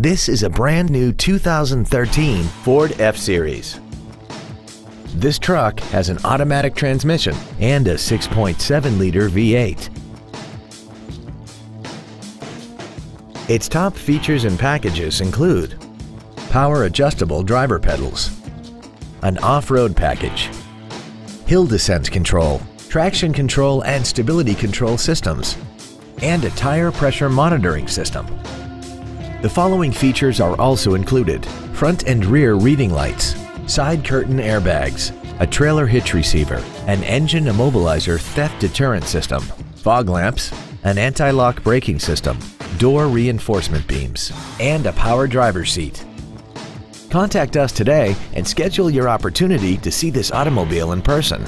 This is a brand new 2013 Ford F-Series. This truck has an automatic transmission and a 6.7-liter V8. Its top features and packages include power adjustable driver pedals, an off-road package, hill descent control, traction control and stability control systems, and a tire pressure monitoring system. The following features are also included. Front and rear reading lights, side curtain airbags, a trailer hitch receiver, an engine immobilizer theft deterrent system, fog lamps, an anti-lock braking system, door reinforcement beams, and a power driver's seat. Contact us today and schedule your opportunity to see this automobile in person.